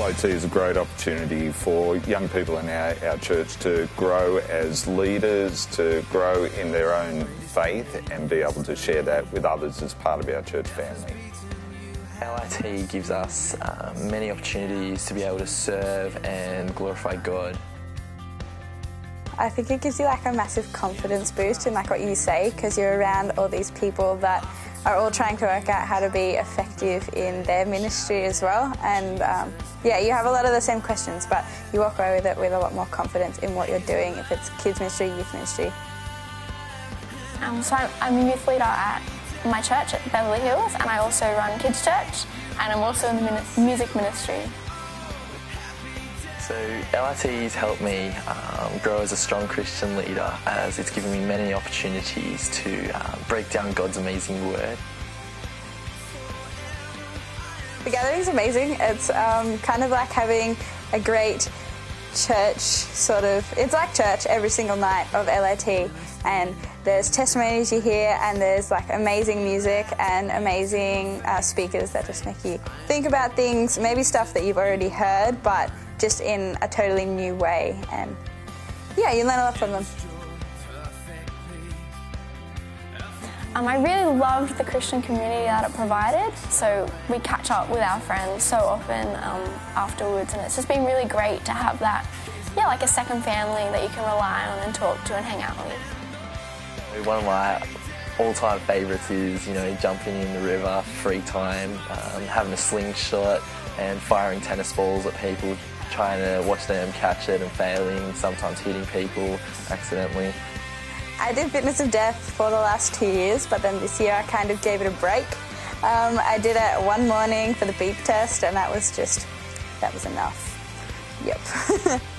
LIT is a great opportunity for young people in our, our church to grow as leaders, to grow in their own faith and be able to share that with others as part of our church family. LIT gives us uh, many opportunities to be able to serve and glorify God. I think it gives you like a massive confidence boost in like what you say because you're around all these people that are all trying to work out how to be effective in their ministry as well. And um, yeah, you have a lot of the same questions, but you walk away with it with a lot more confidence in what you're doing, if it's kids ministry, youth ministry. Um, so I'm a youth leader at my church at Beverly Hills, and I also run kids church, and I'm also in the music ministry. So LIT has helped me um, grow as a strong Christian leader as it's given me many opportunities to uh, break down God's amazing word. The gathering's amazing. It's um, kind of like having a great church sort of it's like church every single night of LIT and there's testimonies you hear and there's like amazing music and amazing uh, speakers that just make you think about things maybe stuff that you've already heard but just in a totally new way. And yeah, you learn a lot from them. Um, I really loved the Christian community that it provided. So we catch up with our friends so often um, afterwards, and it's just been really great to have that, yeah, like a second family that you can rely on and talk to and hang out with. One of my all-time favourites is, you know, jumping in the river, free time, um, having a slingshot, and firing tennis balls at people trying to watch them catch it and failing, sometimes hitting people accidentally. I did Fitness of Death for the last two years, but then this year I kind of gave it a break. Um, I did it one morning for the beep test, and that was just, that was enough. Yep.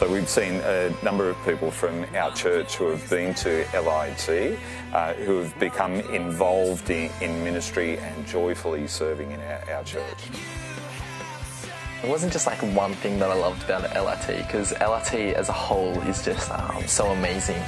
So we've seen a number of people from our church who have been to LIT, uh, who have become involved in, in, ministry and joyfully serving in our, our church. It wasn't just like one thing that I loved about LIT because LIT as a whole is just um, so amazing.